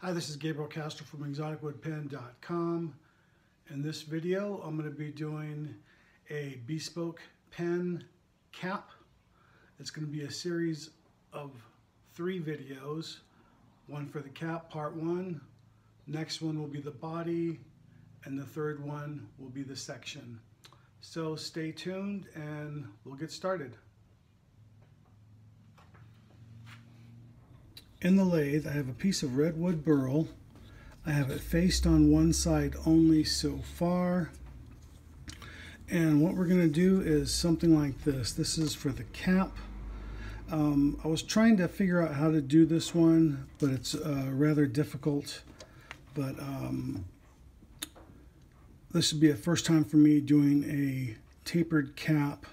Hi, this is Gabriel Castro from exoticwoodpen.com. In this video, I'm going to be doing a bespoke pen cap. It's going to be a series of three videos. One for the cap, part one. Next one will be the body. And the third one will be the section. So stay tuned and we'll get started. In the lathe, I have a piece of redwood burl. I have it faced on one side only so far. And what we're going to do is something like this. This is for the cap. Um, I was trying to figure out how to do this one, but it's uh, rather difficult. But um, this would be a first time for me doing a tapered cap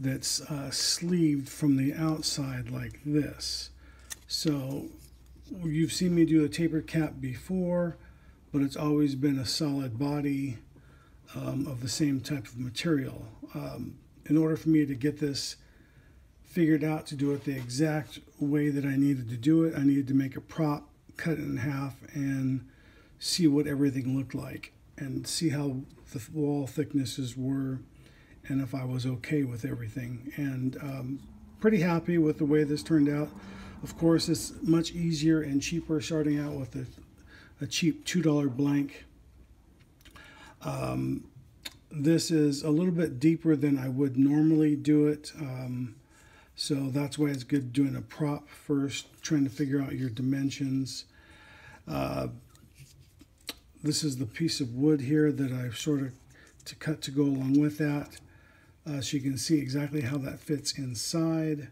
that's uh, sleeved from the outside like this. So you've seen me do a tapered cap before, but it's always been a solid body um, of the same type of material. Um, in order for me to get this figured out to do it the exact way that I needed to do it, I needed to make a prop, cut it in half, and see what everything looked like and see how the wall thicknesses were and if I was okay with everything. And um, pretty happy with the way this turned out. Of course, it's much easier and cheaper starting out with a, a cheap $2 blank. Um, this is a little bit deeper than I would normally do it. Um, so that's why it's good doing a prop first, trying to figure out your dimensions. Uh, this is the piece of wood here that I've sort of to cut to go along with that. Uh, so you can see exactly how that fits inside.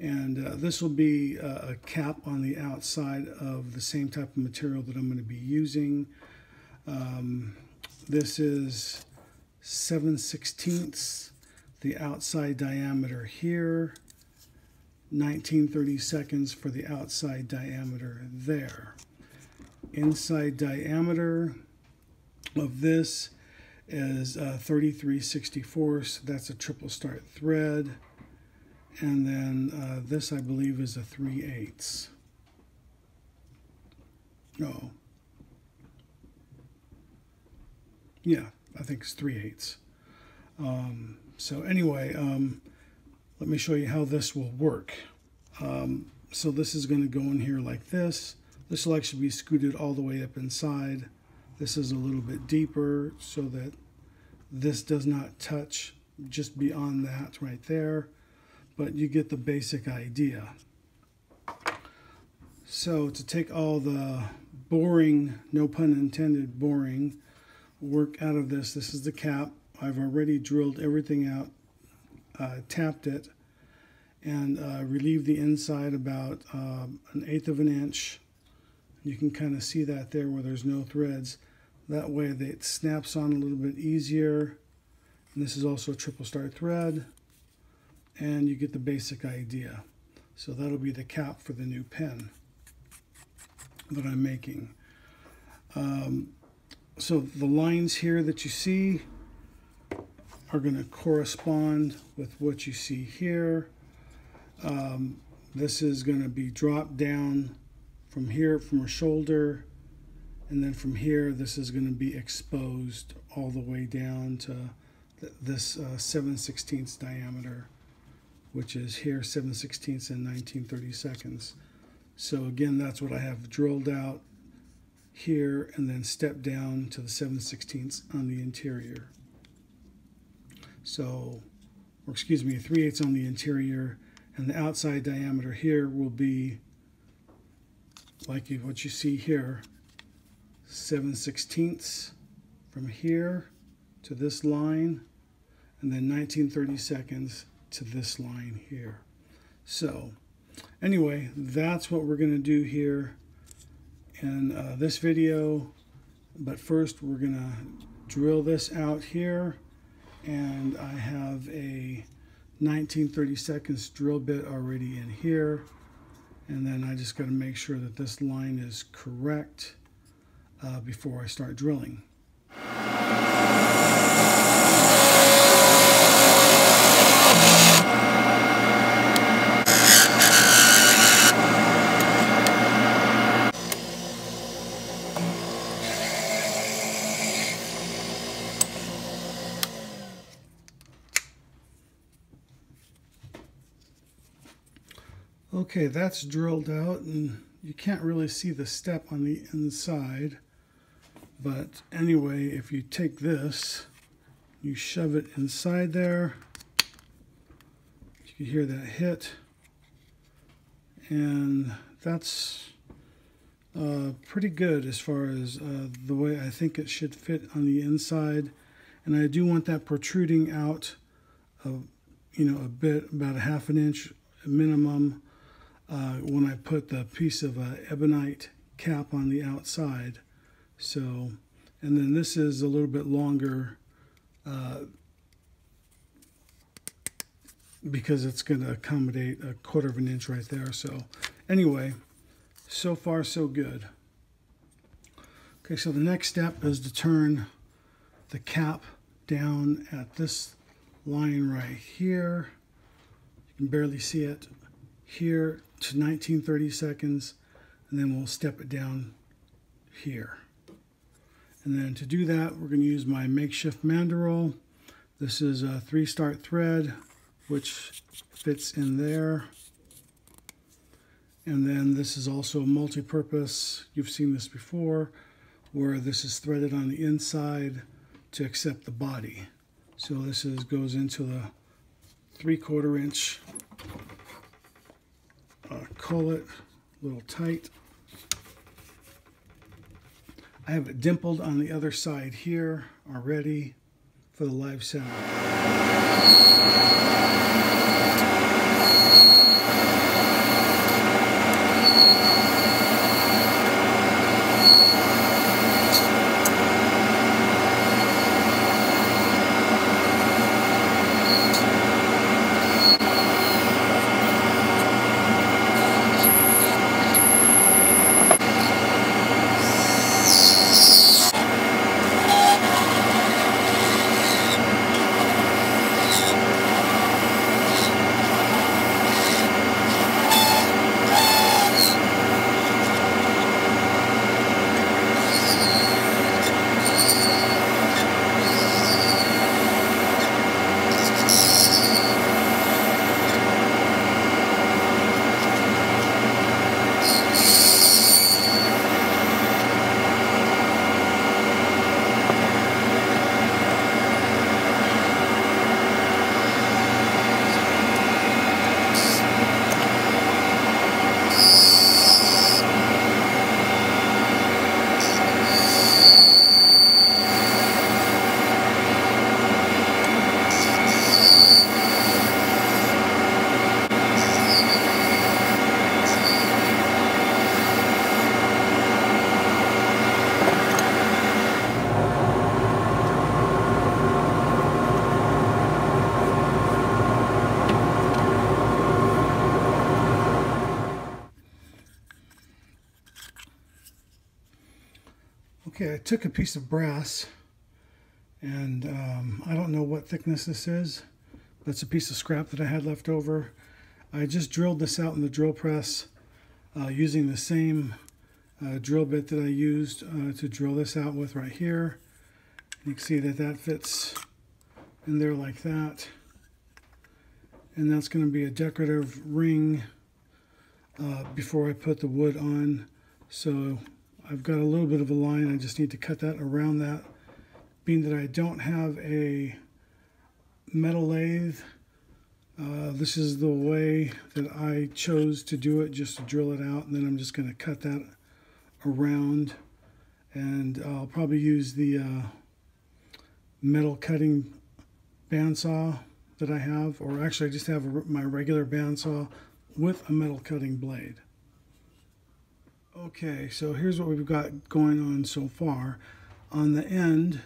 And uh, this will be a, a cap on the outside of the same type of material that I'm going to be using. Um, this is 7 16ths, the outside diameter here, 1930 seconds for the outside diameter there. Inside diameter of this is uh, 33 64 so that's a triple start thread and then uh, this I believe is a 3 eighths. No. Yeah, I think it's 3 eighths. Um, so anyway, um, let me show you how this will work. Um, so this is going to go in here like this. This will actually be scooted all the way up inside. This is a little bit deeper so that this does not touch just beyond that right there but you get the basic idea. So to take all the boring, no pun intended, boring work out of this, this is the cap. I've already drilled everything out, uh, tapped it, and uh, relieved the inside about uh, an eighth of an inch. You can kind of see that there where there's no threads. That way it snaps on a little bit easier. And this is also a triple start thread and you get the basic idea. So that'll be the cap for the new pen that I'm making. Um, so the lines here that you see are going to correspond with what you see here. Um, this is going to be dropped down from here from her shoulder and then from here this is going to be exposed all the way down to th this uh, 7 16ths diameter which is here 7 16ths and 1930 seconds. So again, that's what I have drilled out here and then step down to the 7 16ths on the interior. So, or excuse me, 3 eighths on the interior and the outside diameter here will be like what you see here, 7 16ths from here to this line and then 1930 seconds to this line here. So anyway, that's what we're going to do here in uh, this video. But first we're going to drill this out here. And I have a 1930 seconds drill bit already in here. And then I just got to make sure that this line is correct uh, before I start drilling. Okay, that's drilled out and you can't really see the step on the inside. But anyway, if you take this, you shove it inside there, you can hear that hit. And that's uh, pretty good as far as uh, the way I think it should fit on the inside. And I do want that protruding out, of, you know, a bit, about a half an inch minimum uh, when I put the piece of uh, ebonite cap on the outside. So, and then this is a little bit longer uh, because it's going to accommodate a quarter of an inch right there. So anyway, so far so good. Okay, so the next step is to turn the cap down at this line right here. You can barely see it here to 1930 seconds and then we'll step it down here. And then to do that, we're going to use my makeshift mandrel. This is a three start thread, which fits in there. And then this is also multi-purpose. You've seen this before, where this is threaded on the inside to accept the body. So this is goes into the three quarter inch uh, collet, a little tight. I have it dimpled on the other side here already for the live sound. Okay, I took a piece of brass and um, I don't know what thickness this is. That's a piece of scrap that I had left over. I just drilled this out in the drill press uh, using the same uh, drill bit that I used uh, to drill this out with right here. You can see that that fits in there like that. And that's going to be a decorative ring uh, before I put the wood on. So I've got a little bit of a line. I just need to cut that around that. Being that I don't have a metal lathe, uh, this is the way that I chose to do it, just to drill it out. And then I'm just going to cut that around. And I'll probably use the uh, metal cutting bandsaw that I have, or actually I just have my regular bandsaw with a metal cutting blade. Okay, so here's what we've got going on so far. On the end,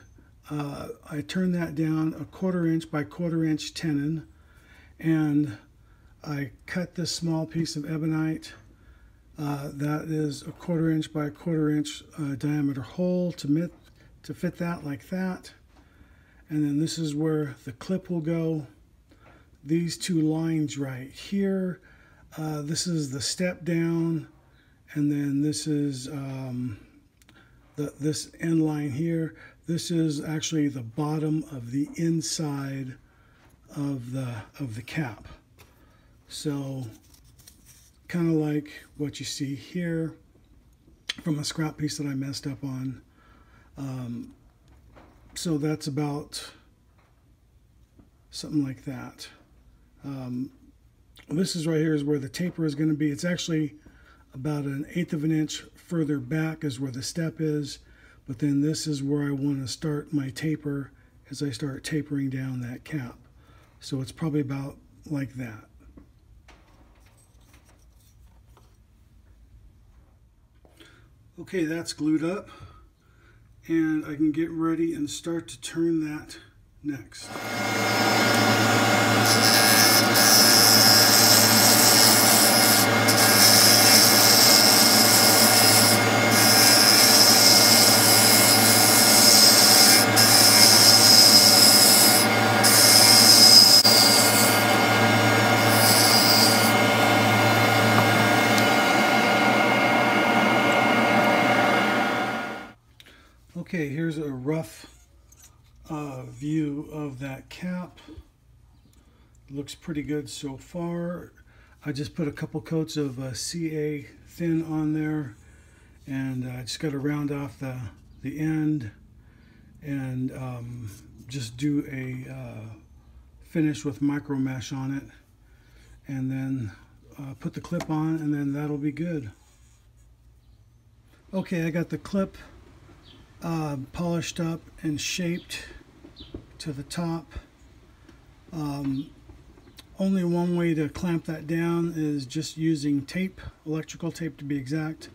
uh, I turned that down a quarter inch by quarter inch tenon and I cut this small piece of ebonite uh, that is a quarter inch by a quarter inch uh, diameter hole to, mit, to fit that like that. And then this is where the clip will go. These two lines right here, uh, this is the step down and then this is um, the, this end line here. This is actually the bottom of the inside of the of the cap. So kind of like what you see here from a scrap piece that I messed up on. Um, so that's about something like that. Um, this is right here is where the taper is going to be. It's actually about an eighth of an inch further back is where the step is. But then this is where I want to start my taper as I start tapering down that cap. So it's probably about like that. Okay, that's glued up and I can get ready and start to turn that next. Okay, here's a rough uh, view of that cap. Looks pretty good so far. I just put a couple coats of uh, CA thin on there and I just got to round off the, the end and um, just do a uh, finish with micro mesh on it and then uh, put the clip on and then that'll be good. Okay, I got the clip uh, polished up and shaped to the top. Um, only one way to clamp that down is just using tape, electrical tape to be exact.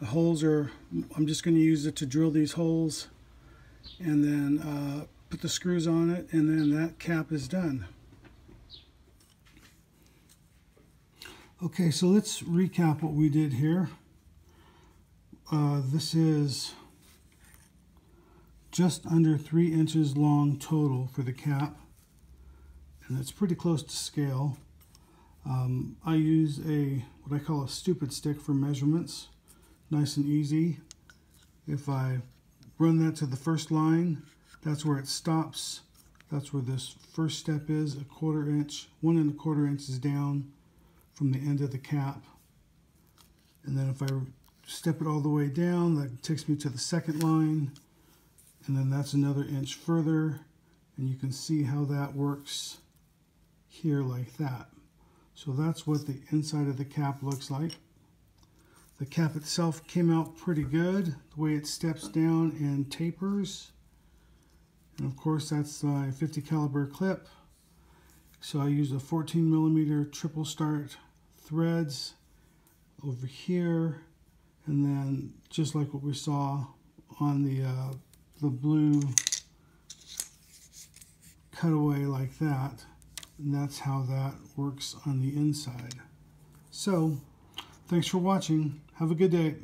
The holes are, I'm just going to use it to drill these holes and then uh, put the screws on it and then that cap is done. Okay, so let's recap what we did here. Uh, this is just under three inches long total for the cap. And it's pretty close to scale. Um, I use a what I call a stupid stick for measurements. Nice and easy. If I run that to the first line that's where it stops. That's where this first step is a quarter inch one and a quarter inches down from the end of the cap. And then if I step it all the way down that takes me to the second line and then that's another inch further and you can see how that works here like that. So that's what the inside of the cap looks like. The cap itself came out pretty good, the way it steps down and tapers. And of course that's my 50 caliber clip. So I use a 14 millimeter triple start threads over here. And then just like what we saw on the uh, the blue cutaway like that. And that's how that works on the inside. So, thanks for watching. Have a good day.